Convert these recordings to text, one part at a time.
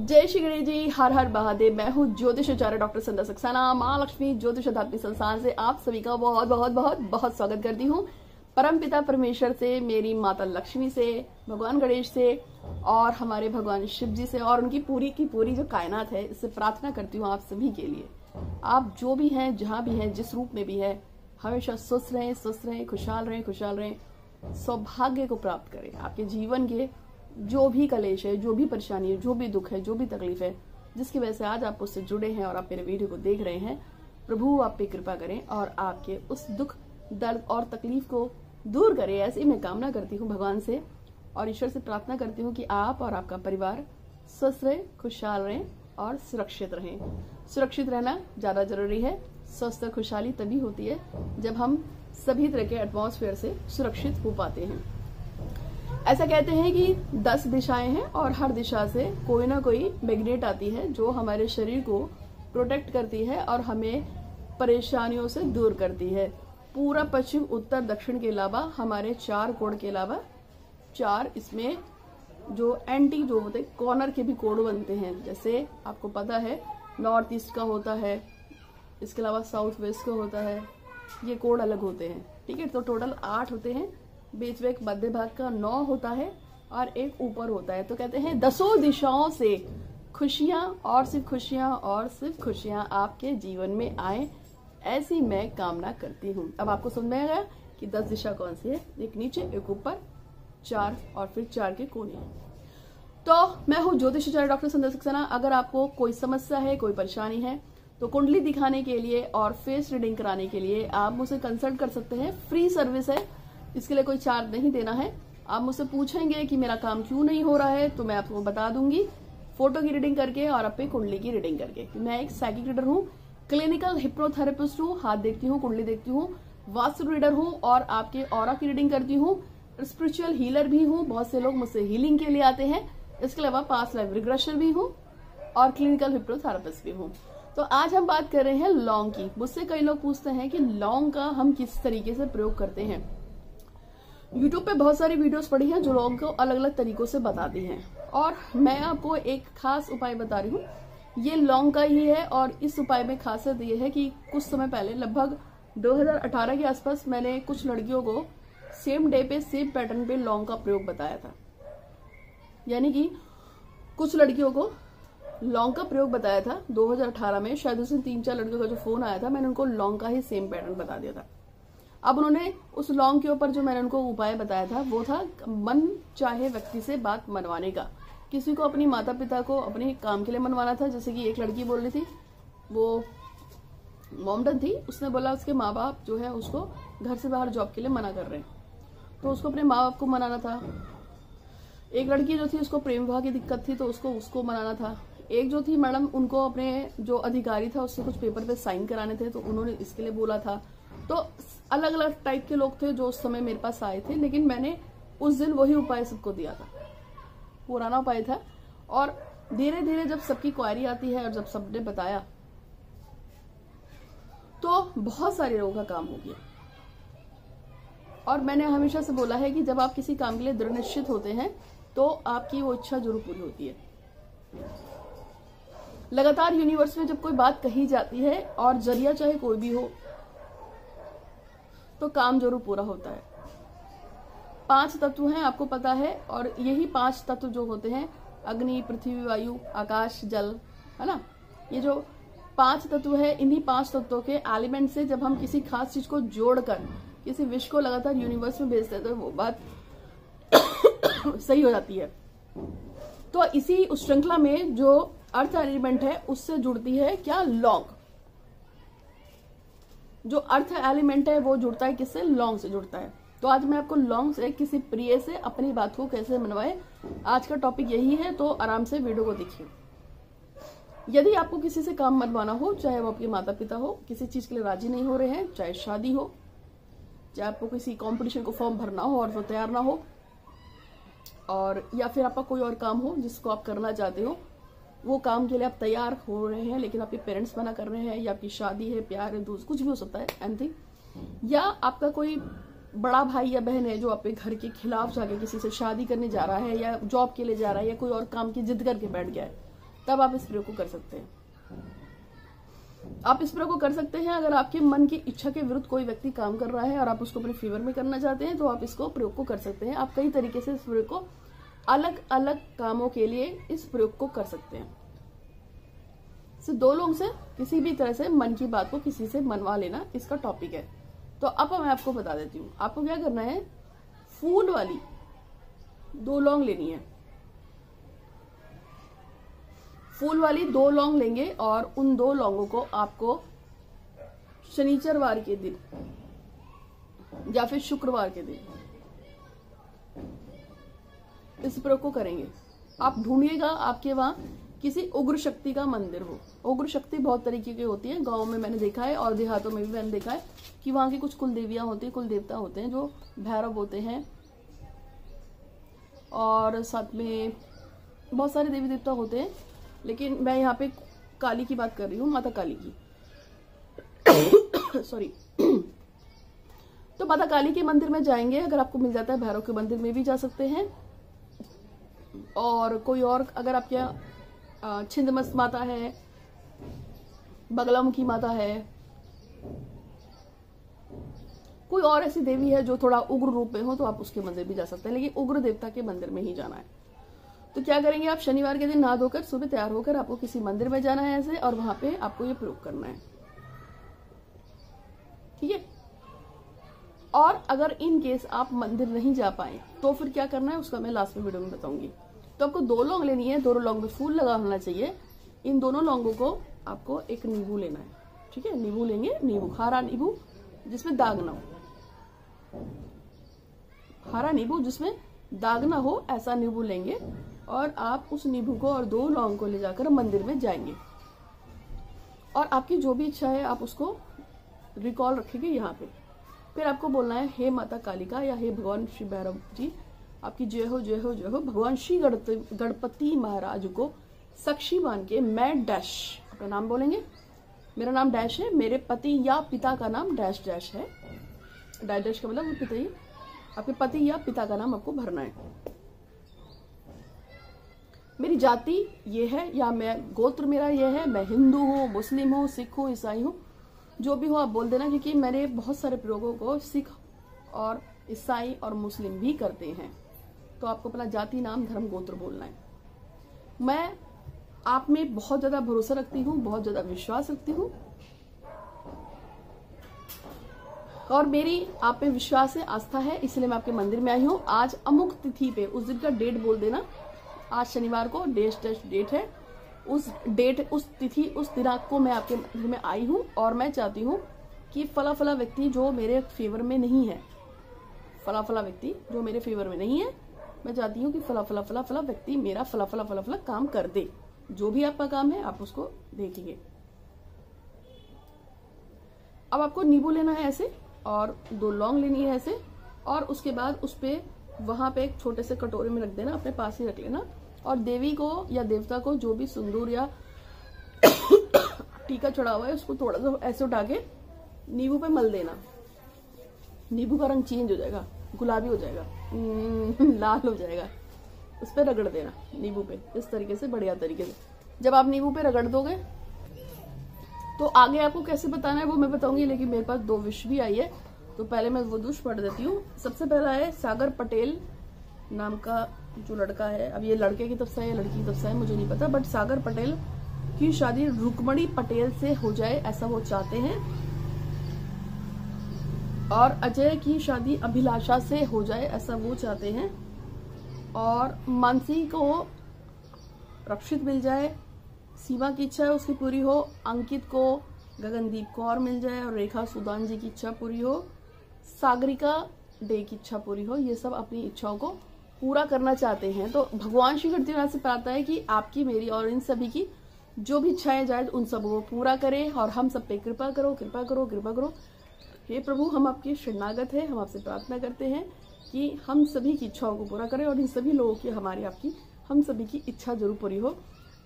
जय श्री गणेश जी, हर हर महादेव। मैं हूँ ज्योतिष आचार्य डॉक्टर संदा सक्सेना माँ लक्ष्मी ज्योतिष अध्यात्मी संस्थान से आप सभी का बहुत बहुत बहुत बहुत स्वागत करती हूँ। परम पिता परमेश्वर से, मेरी माता लक्ष्मी से, भगवान गणेश से और हमारे भगवान शिव जी से और उनकी पूरी की पूरी जो कायनात है, इससे प्रार्थना करती हूँ आप सभी के लिए। आप जो भी हैं, जहाँ भी हैं, जिस रूप में भी है, हमेशा स्वस्थ रहें स्वस्थ रहें, खुशहाल रहें खुशहाल रहें, सौभाग्य को प्राप्त करें। आपके जीवन के जो भी कलेश है, जो भी परेशानी है, जो भी दुख है, जो भी तकलीफ़ है, जिसकी वजह से आज आप उससे जुड़े हैं और आप मेरे वीडियो को देख रहे हैं, प्रभु, आप पे कृपा करें और आपके उस दुख, दर्द और तकलीफ़ को दूर करें। ऐसी मैं कामना करती हूँ भगवान से और ईश्वर से प्रार्थना करती हूँ कि आप और आपका परिवार स्वस्थ रहे, खुशहाल रहें और सुरक्षित रहें। सुरक्षित रहना ज़्यादा ज़रूरी है। स्वस्थ और खुशहाली तभी होती है जब हम सभी तरह के एटमॉस्फेयर से सुरक्षित हो पाते हैं। ऐसा कहते हैं कि दस दिशाएँ हैं और हर दिशा से कोई ना कोई मैग्नेट आती है जो हमारे शरीर को प्रोटेक्ट करती है और हमें परेशानियों से दूर करती है। पूरा पश्चिम, उत्तर, दक्षिण के अलावा हमारे चार कोड के अलावा चार इसमें जो एंटी जो होते कॉर्नर के भी कोड बनते हैं। जैसे आपको पता है नॉर्थ ईस्ट का होता है, इसके अलावा साउथ वेस्ट का होता है, ये कोड अलग होते हैं। ठीक है तो टोटल आठ होते हैं। बीच में एक मध्य भाग का नौ होता है और एक ऊपर होता है। तो कहते हैं, दसों दिशाओं से खुशियाँ, और सिर्फ़ खुशियाँ, और सिर्फ़ खुशियाँ आपके जीवन में आए, ऐसी मैं कामना करती हूँ। अब आपको समझ में आया कि दस दिशा कौन सी है? एक नीचे, एक ऊपर, चार, और फिर चार के कोने। तो मैं हूँ ज्योतिषाचार्य डॉक्टर संदर सक्सेना। अगर आपको कोई समस्या है, कोई परेशानी है तो कुंडली दिखाने के लिए और फेस रीडिंग कराने के लिए आप मुझसे कंसल्ट कर सकते हैं। फ्री सर्विस है इसके लिए कोई चार्ज नहीं देना है। आप मुझसे पूछेंगे कि मेरा काम क्यों नहीं हो रहा है तो मैं आपको बता दूँगी। फ़ोटो की रीडिंग करके और अपने कुंडली की रीडिंग करके। मैं एक साइकिक रीडर हूँ क्लिनिकल हिप्नोथेरेपिस्ट हूँ, हाथ देखती हूँ, कुंडली देखती हूँ, वास्तु रीडर हूँ और आपके और की रीडिंग करती हूँ। स्पिरिचुअल हीलर भी हूँ, बहुत से लोग मुझसे हीलिंग के लिए आते हैं। इसके अलावा पास लाइफ रिग्रेशन भी हूँ और क्लिनिकल हिप्नोथेरेपिस्ट भी हूँ। तो आज हम बात कर रहे हैं लौंग की। मुझसे कई लोग पूछते हैं कि लौंग का हम किस तरीके से प्रयोग करते हैं। यूट्यूब पे बहुत सारी वीडियोस पड़ी हैं जो लोगों को अलग अलग तरीकों से बताती हैं। और मैं आपको एक खास उपाय बता रही हूँ। ये लौंग का ही है और इस उपाय में खासियत ये है कि कुछ समय पहले, लगभग 2018 के आसपास, मैंने कुछ लड़कियों को सेम डे पे सेम पैटर्न पे लौंग का प्रयोग बताया था। यानी कि कुछ लड़कियों को लौंग का प्रयोग बताया था 2018 में। शायद उस तीन चार लड़कियों का जो फ़ोन आया था, मैंने उनको लौंग का ही सेम पैटर्न बता दिया था। अब उन्होंने उस लॉन्ग के ऊपर जो मैंने उनको उपाय बताया था, वो था मन चाहे व्यक्ति से बात मनवाने का। किसी को अपनी माता पिता को अपने काम के लिए मनवाना था, जैसे कि एक लड़की बोल रही थी, वो मॉमडन थी, उसने बोला उसके माँ बाप जो है उसको घर से बाहर जॉब के लिए मना कर रहे हैं। तो उसको अपने माँ बाप को मनाना था। एक लड़की जो थी, उसको प्रेम विवाह की दिक्कत थी तो उसको उसको मनाना था। एक जो थी मैडम, उनको अपने जो अधिकारी था, उससे कुछ पेपर पे साइन कराने थे तो उन्होंने इसके लिए बोला था। तो अलग अलग टाइप के लोग थे जो उस समय मेरे पास आए थे, लेकिन मैंने उस दिन वही उपाय सबको दिया था। पुराना उपाय था। और धीरे धीरे जब सबकी क्वारी आती है और जब सबने बताया तो बहुत सारे लोगों का काम हो गया। और मैंने हमेशा से बोला है कि जब आप किसी काम के लिए दृढ़ निश्चित होते हैं तो आपकी वो इच्छा ज़रूर पूरी होती है। लगातार यूनिवर्स में जब कोई बात कही जाती है, और ज़रिया चाहे कोई भी हो तो काम ज़रूर पूरा होता है। पाँच तत्व हैं, आपको पता है, और यही पाँच तत्व जो होते हैं, अग्नि, पृथ्वी, वायु, आकाश, जल, है ना? ये जो पाँच तत्व है, इन्हीं पाँच तत्वों के एलिमेंट से जब हम किसी खास चीज़ को जोड़कर, किसी विश्व को लगातार यूनिवर्स में भेजते हैं तो वो बात सही हो जाती है। तो इसी उस श्रृंखला में जो अर्थ एलिमेंट है, उससे जुड़ती है क्या? लॉन्ग जो अर्थ एलिमेंट है, वो जुड़ता है किससे? लॉन्ग से जुड़ता है। तो आज मैं आपको लॉन्ग से, किसी प्रिय से, अपनी बात को कैसे मनवाए, आज का टॉपिक यही है तो आराम से वीडियो को देखिए। यदि आपको किसी से काम मनवाना हो, चाहे वो आपके माता पिता हो, किसी चीज़ के लिए राज़ी नहीं हो रहे हैं, चाहे शादी हो, चाहे आपको किसी कंपटीशन को फॉर्म भरना हो और वो तैयार ना हो, और या फिर आपका कोई और काम हो जिसको आप करना चाहते हो वो काम के लिए आप तैयार हो रहे हैं, लेकिन आपके पेरेंट्स मना कर रहे हैं, या आपकी शादी है, प्यार है, दोस्त, कुछ भी हो सकता है एनीथिंग या आपका कोई बड़ा भाई या बहन है जो आपके घर के खिलाफ जाके किसी से शादी करने जा रहा है, या जॉब के लिए जा रहा है, या कोई और काम की जिद करके बैठ गया है, तब आप इस प्रयोग को कर सकते हैं। आप इस प्रयोग को कर सकते हैं अगर आपके मन की इच्छा के विरुद्ध कोई व्यक्ति काम कर रहा है और आप उसको अपने फेवर में करना चाहते हैं तो आप इसको प्रयोग को कर सकते हैं। आप कई तरीके से इस प्रयोग को अलग अलग कामों के लिए इस प्रयोग को कर सकते हैं। से, दो लोग से किसी भी तरह से मन की बात को किसी से मनवा लेना इसका टॉपिक है। तो अब मैं आपको बता देती हूँ। आपको क्या करना है? फूल वाली दो लौंग लेनी है। फूल वाली दो लौंग लेंगे और उन दो लौंगों को आपको शनिचरवार के दिन या फिर शुक्रवार के दिन इस प्रयोग को करेंगे। आप ढूंढिएगा आपके वहाँ किसी उग्र शक्ति का मंदिर हो। उग्र शक्ति बहुत तरीके की होती है। गाँव में मैंने देखा है और देहातों में भी मैंने देखा है कि वहाँ की कुछ कुल देवियाँ होती है कुल देवता होते हैं जो भैरव होते हैं। और साथ में बहुत सारे देवी देवता होते हैं, लेकिन मैं यहाँ पे काली की बात कर रही हूँ, माता काली की। सॉरी तो माता काली के मंदिर में जाएँगे। अगर आपको मिल जाता है, भैरव के मंदिर में भी जा सकते हैं। और कोई और अगर आपके छिंदमस्त माता है बगलामुखी माता है, कोई और ऐसी देवी है जो थोड़ा उग्र रूप में हो तो आप उसके मंदिर भी जा सकते हैं, लेकिन उग्र देवता के मंदिर में ही जाना है। तो क्या करेंगे आप, शनिवार के दिन नहा धोकर सुबह तैयार होकर आपको किसी मंदिर में जाना है ऐसे, और वहाँ पे आपको ये प्रयोग करना है। ठीक है? और अगर इन केस आप मंदिर नहीं जा पाए तो फिर क्या करना है, उसका मैं लास्ट में वीडियो में बताऊँगी। तो आपको दो लौंग लेनी है दोनों लौंग में फूल लगा होना चाहिए। इन दोनों लौंगों को आपको एक नींबू लेना है, ठीक है? नींबू लेंगे, नींबू हरा नींबू, जिसमें दाग ना हो। हरा नींबू जिसमें दाग ना हो, ऐसा नींबू लेंगे और आप उस नींबू को और दो लौंग को ले जाकर मंदिर में जाएँगे। और आपकी जो भी इच्छा है, आप उसको रिकॉल रखेंगे यहाँ पे। फिर आपको बोलना है, हे माता कालिका या, हे भगवान श्री भैरव जी, आपकी जय हो जय हो जय हो। भगवान श्री गणपति महाराज को साक्षी मान के मैं डैश। अपना नाम बोलेंगे? मेरा नाम डैश है, मेरे पति या पिता का नाम डैश डैश है। डैश डैश का मतलब पिता ही। आपके पति या पिता का नाम आपको भरना है। मेरी जाति ये है, या मैं, गोत्र मेरा ये है, मैं हिंदू हूँ, मुस्लिम हूँ, सिख हूँ, ईसाई हूँ। जो भी हो आप बोल देना, क्योंकि मैंने बहुत सारे प्रयोगों को सिख और ईसाई और मुस्लिम भी करते हैं। तो आपको अपना जाति नाम, धर्म, गोत्र बोलना है। मैं आप में बहुत ज़्यादा भरोसा रखती हूँ, बहुत ज़्यादा विश्वास रखती हूँ। और मेरी आप में विश्वास है, आस्था है, इसलिए मैं आपके मंदिर में आई हूँ। आज अमुक तिथि पे, उस दिन का डेट बोल देना। आज शनिवार को डेट डेट है। उस डेट, उस तिथि, उस दिनांक को मैं आपके घर में आई हूँ और मैं चाहती हूँ कि फला फला व्यक्ति जो मेरे फेवर में नहीं है फला फला व्यक्ति जो मेरे फेवर में नहीं है, मैं चाहती हूँ कि फला फला फला फला व्यक्ति मेरा फला फला फला फला काम कर दे। जो भी आपका काम है, आप उसको देखिए अब आपको नींबू लेना है ऐसे और दो लौंग लेनी है ऐसे और उसके बाद उस पर वहाँ पे एक छोटे से कटोरे में रख देना, अपने पास ही रख लेना। और देवी को या देवता को जो भी सुंदूर या टीका चढ़ा हुआ है उसको थोड़ा सा ऐसे उठा के नींबू पे मल देना। नींबू का रंग चेंज हो जाएगा गुलाबी हो जाएगा हम्म, लाल हो जाएगा। उस पर रगड़ देना नींबू पे इस तरीके से बढ़िया तरीके से। जब आप नींबू पे रगड़ दोगे तो आगे आपको कैसे बताना है वो मैं बताऊँगी लेकिन मेरे पास दो विश भी आई है। तो पहले मैं वो दुष पढ़ देती हूँ। सबसे पहला है सागर पटेल नाम का जो लड़का है, अब ये लड़के की तरफ़ से है, लड़की की तरफ़ है, मुझे नहीं पता बट सागर पटेल की शादी रुकमणी पटेल से हो जाए, ऐसा वो चाहते हैं। और अजय की शादी अभिलाषा से हो जाए, ऐसा वो चाहते हैं। और मानसी को रक्षित मिल जाए, सीमा की इच्छा है उसकी पूरी हो, अंकित को, गगनदीप कौर मिल जाए, और रेखा सुदान जी की इच्छा पूरी हो, सागरिका डे की इच्छा पूरी हो, ये सब अपनी इच्छाओं को पूरा करना चाहते हैं तो भगवान श्री गणपति से प्रार्थना है कि आपकी, मेरी और इन सभी की जो भी इच्छाएँ जाए, उन सबको पूरा करें और हम सब पे कृपा करो कृपा करो कृपा करो। हे प्रभु, हम आपके शरणागत है, हम आपसे प्रार्थना करते हैं कि हम सभी की इच्छाओं को पूरा करें और इन सभी लोगों की, हमारी आपकी, हम सभी की इच्छा ज़रूर पूरी हो।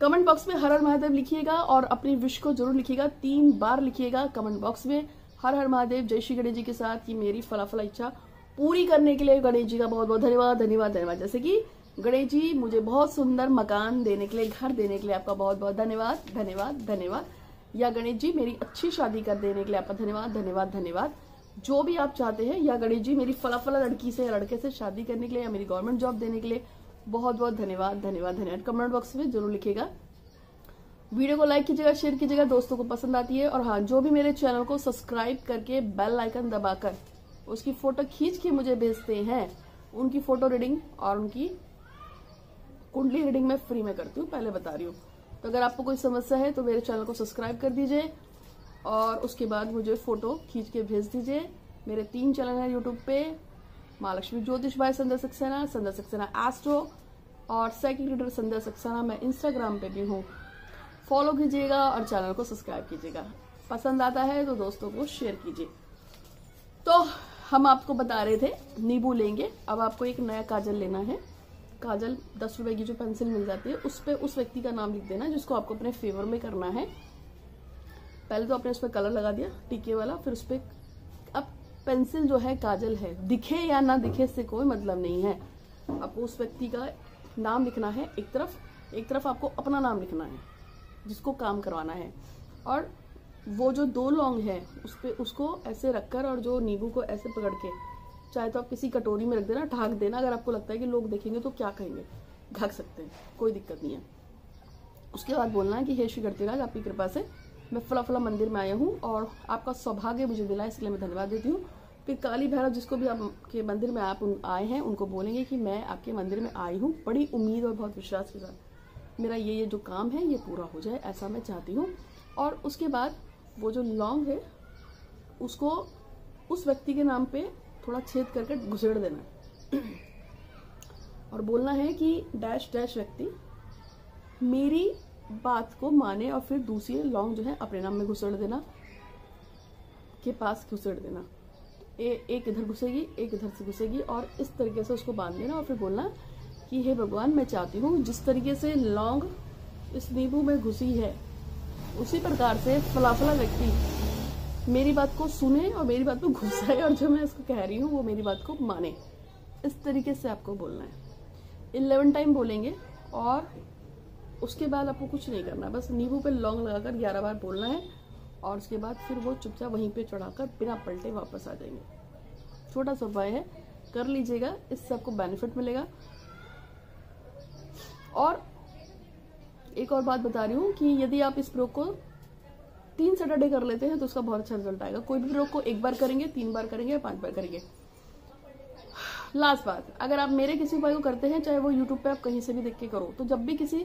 कमेंट बॉक्स में हर हर महादेव लिखिएगा और अपनी विश को ज़रूर लिखिएगा, तीन बार लिखिएगा कमेंट बॉक्स में। हर हर महादेव, जय श्री गणेश जी के साथ कि मेरी फला फला इच्छा पूरी करने के लिए गणेश जी का बहुत बहुत धन्यवाद धन्यवाद धन्यवाद। जैसे कि गणेश जी, मुझे बहुत सुंदर मकान देने के लिए, घर देने के लिए आपका बहुत बहुत धन्यवाद धन्यवाद धन्यवाद। या गणेश जी, मेरी अच्छी शादी कर देने के लिए आपका धन्यवाद धन्यवाद धन्यवाद। जो भी आप चाहते हैं, या गणेश जी, मेरी फला फला लड़की से या लड़के से शादी करने के लिए, या मेरी गवर्नमेंट जॉब देने के लिए, बहुत बहुत धन्यवाद धन्यवाद धन्यवाद। कमेंट बॉक्स में ज़रूर लिखेगा। वीडियो को लाइक कीजिएगा शेयर कीजिएगा, दोस्तों को पसंद आती है। और हाँ जो भी मेरे चैनल को सब्सक्राइब करके बेल आइकन दबाकर उसकी फ़ोटो खींच के मुझे भेजते हैं। उनकी फ़ोटो रीडिंग और उनकी कुंडली रीडिंग मैं फ्री में करती हूँ, पहले बता रही हूँ। तो अगर आपको कोई समस्या है तो मेरे चैनल को सब्सक्राइब कर दीजिए और उसके बाद मुझे फ़ोटो खींच के भेज दीजिए। मेरे तीन चैनल हैं यूट्यूब पे, महालक्ष्मी ज्योतिष भाई संध्या सक्सेना संध्या सक्सेना एस्ट्रो और सेकंड लीडर संध्या सक्सेना मैं इंस्टाग्राम पे भी हूँ। फॉलो कीजिएगा और चैनल को सब्सक्राइब कीजिएगा। पसंद आता है तो दोस्तों को शेयर कीजिए। तो हम आपको बता रहे थे, नींबू लेंगे। अब आपको एक नया काजल लेना है। काजल दस रुपए की जो पेंसिल मिल जाती है, उस पर उस व्यक्ति का नाम लिख देना, जिसको आपको अपने फेवर में करना है। पहले तो आपने उस पर कलर लगा दिया, टीके वाला, फिर उस पर अब पेंसिल जो है, काजल है। दिखे या ना दिखे इससे कोई मतलब नहीं है। आपको उस व्यक्ति का नाम लिखना है एक तरफ़ एक तरफ़ आपको अपना नाम लिखना है, जिसको काम करवाना है। और वो जो दो लौंग है, उस पर उसको ऐसे रखकर और जो नींबू को ऐसे पकड़ के, चाहे तो आप किसी कटोरी में रख देना, ढाक देना, अगर आपको लगता है कि लोग देखेंगे तो क्या कहेंगे? ढक सकते हैं, कोई दिक्कत नहीं है। उसके बाद बोलना है कि, हे श्री करते आपकी कृपा से मैं फला फला मंदिर में आया हूँ और आपका सौभाग्य मुझे दिला इसलिए मैं धन्यवाद देती हूँ। फिर काली भैरव जिसको भी आपके मंदिर में आप आए हैं, उनको बोलेंगे कि, मैं आपके मंदिर में आई हूँ, बड़ी उम्मीद और बहुत विश्वास के साथ। मेरा ये ये जो काम है, ये पूरा हो जाए, ऐसा मैं चाहती हूँ। और उसके बाद वो जो लौंग है उसको उस व्यक्ति के नाम पे थोड़ा छेद करके घुसेड़ देना और बोलना है कि डैश डैश व्यक्ति मेरी बात को माने और फिर दूसरी लॉन्ग जो है अपने नाम में घुसेड़ देना के पास घुसेड़ देना। ए, एक इधर घुसेगी एक इधर से घुसेगी और इस तरीके से उसको बाँध देना और फिर बोलना कि हे भगवान मैं चाहती हूँ जिस तरीके से लौंग इस नींबू में घुसी है उसी प्रकार से फलाफला व्यक्ति मेरी बात को सुने और मेरी बात को घुसाए और जो मैं इसको कह रही हूँ, वो मेरी बात को माने। इस तरीके से आपको बोलना है। इलेवन टाइम बोलेंगे, और उसके बाद आपको कुछ नहीं करना। बस नींबू पे लौंग लगाकर ग्यारह बार बोलना है, और उसके बाद फिर वो चुपचाप वहीं पे चढ़ाकर बिना पलटे वापस आ जाएँगे। छोटा सा उपाय है, कर लीजिएगा, इससे आपको बेनिफिट मिलेगा। और एक और बात बता रही हूँ कि यदि आप इस प्रयोग को तीन सैटरडे कर लेते हैं तो उसका बहुत अच्छा रिज़ल्ट आएगा। कोई भी प्रयोग को एक बार करेंगे, तीन बार करेंगे या पाँच बार करेंगे। लास्ट बात, अगर आप मेरे किसी उपाय को करते हैं, चाहे वो यूट्यूब पे आप कहीं से भी देख के करो तो जब भी किसी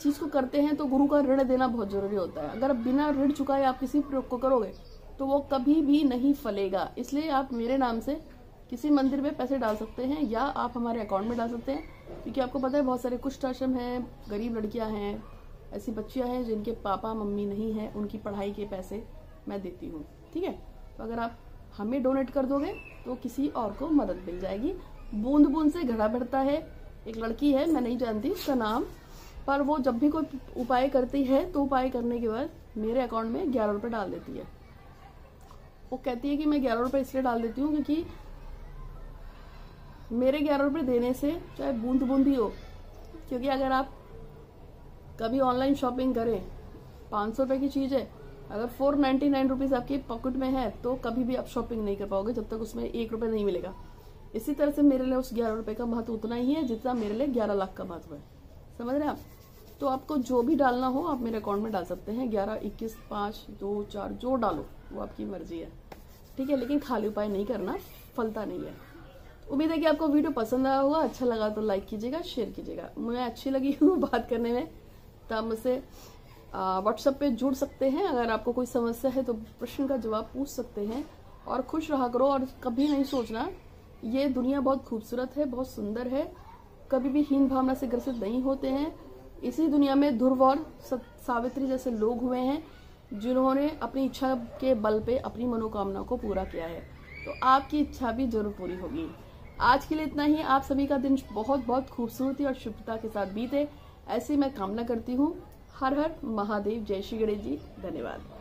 चीज़ को करते हैं तो गुरु का ऋण देना बहुत ज़रूरी होता है। अगर बिना ऋण चुकाए आप किसी प्रयोग को करोगे तो वो कभी भी नहीं फलेगा। इसलिए आप मेरे नाम से किसी मंदिर में पैसे डाल सकते हैं या आप हमारे अकाउंट में डाल सकते हैं, क्योंकि आपको पता है बहुत सारे कुष्ठ आश्रम हैं, गरीब लड़कियाँ हैं, ऐसी बच्चियाँ हैं जिनके पापा, मम्मी नहीं है, उनकी पढ़ाई के पैसे मैं देती हूँ, ठीक है? तो अगर आप हमें डोनेट कर दोगे तो किसी और को मदद मिल जाएगी। बूंद बूंद से घड़ा बढ़ता है। एक लड़की है, मैं नहीं जानती उसका नाम, पर वो जब भी कोई उपाय करती है तो उपाय करने के बाद मेरे अकाउंट में ग्यारह रुपए डाल देती है। वो कहती है कि मैं ग्यारह रुपए इसलिए डाल देती हूँ क्योंकि मेरे ग्यारह रुपए देने से चाहे बूंद बूंद ही, क्योंकि अगर आप कभी ऑनलाइन शॉपिंग करें, पाँच सौ रुपए की चीज़ है, अगर फोर नाइन्टी नाइन रुपीज़ आपके पॉकेट में है तो कभी भी आप शॉपिंग नहीं कर पाओगे जब तक उसमें एक रुपये नहीं मिलेगा। इसी तरह से मेरे लिए उस ग्यारह रुपए का महत्व उतना ही है जितना मेरे लिए ग्यारह लाख का महत्व है। समझ रहे आप? तो आपको जो भी डालना हो, आप मेरे अकाउंट में डाल सकते हैं। ग्यारह, इक्कीस, पाँच, दो, चार, जो डालो, वो आपकी मर्ज़ी है। ठीक है, लेकिन खाली उपाय नहीं करना, फलता नहीं है। उम्मीद है कि आपको वीडियो पसंद आया होगा अच्छा लगा तो लाइक कीजिएगा शेयर कीजिएगा। मैं अच्छी लगी हूँ बात करने में। तो आप मुझसे व्हाट्सएप पे जुड़ सकते हैं। अगर आपको कोई समस्या है तो प्रश्न का जवाब पूछ सकते हैं। और खुश रहा करो और कभी नहीं सोचना। ये दुनिया बहुत खूबसूरत है, बहुत सुंदर है। कभी भी हीन भावना से ग्रसित नहीं होते हैं। इसी दुनिया में ध्रुव और सावित्री जैसे लोग हुए हैं, जिन्होंने अपनी इच्छा के बल पे अपनी मनोकामना को पूरा किया है। तो आपकी इच्छा भी ज़रूर पूरी होगी। आज के लिए इतना ही। आप सभी का दिन बहुत बहुत खूबसूरती और शुभता के साथ बीते। ऐसी मैं कामना करती हूँ। हर हर महादेव। जय श्री गणेश जी। धन्यवाद।